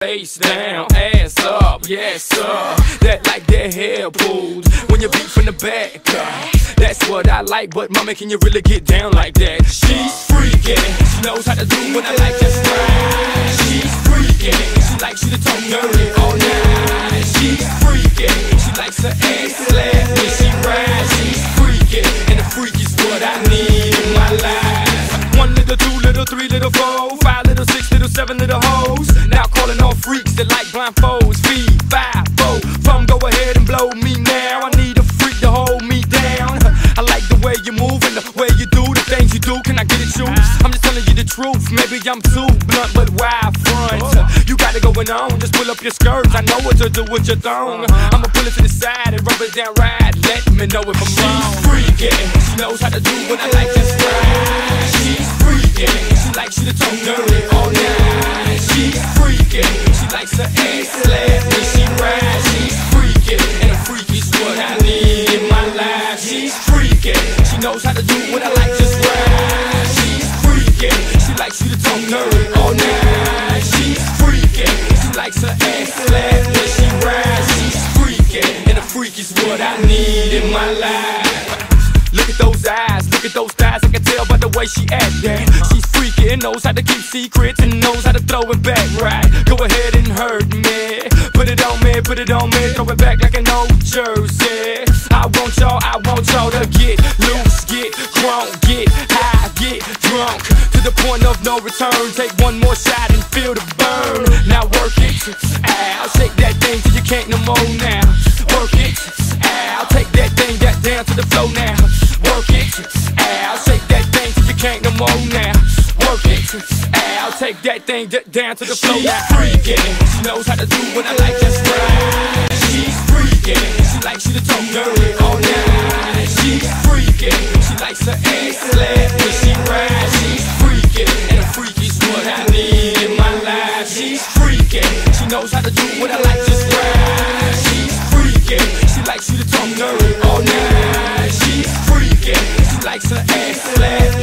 Face down, ass up, yes sir. That like that hair pulled when you beat from the back. That's what I like, but mama, can you really get down like that? She's freaking, she knows how to do what I like just right. She's freaking, she likes you to talk dirty all night. She's freaking, she likes her ass slapped when she rides. She's freaking, and the freak is what I need in my life. One little, two little, three little, four, five little, six little, seven little hoes. Blindfolds. Feed five, four, from go ahead and blow me now. I need a freak to hold me down. I like the way you move and the way you do the things you do. Can I get it you? I'm just telling you the truth. Maybe I'm too blunt, but why front? You got it going on. Just pull up your skirts. I know what to do with your thong. I'ma pull it to the side and rub it down right. Let me know if I'm wrong. She's freaking. She knows how to do what I like just right. She's freaking. She likes you to talk dirty all night. Knows how to do what I like just right. She's freaking. She likes you to talk dirty all night. She's freaking. She likes her ass slapped when she rides. She's freaking. And a freak is what I need in my life. Look at those eyes, look at those thighs. I can tell by the way she acting. She's freaky knows how to keep secrets and knows how to throw it back right. Go ahead and hurt me. Put it on me, put it on me. Throw it back like an old jersey. No return. Take one more shot and feel the burn. Now work it out. Shake that thing till you can't no more now. Work it out. Take that thing that down to the floor now. Work it out. Shake that thing till you can't no more now. Work it out. Take that thing d- down to the floor now. Freaking. She knows how to do what I like likes her ass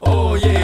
Oh yeah.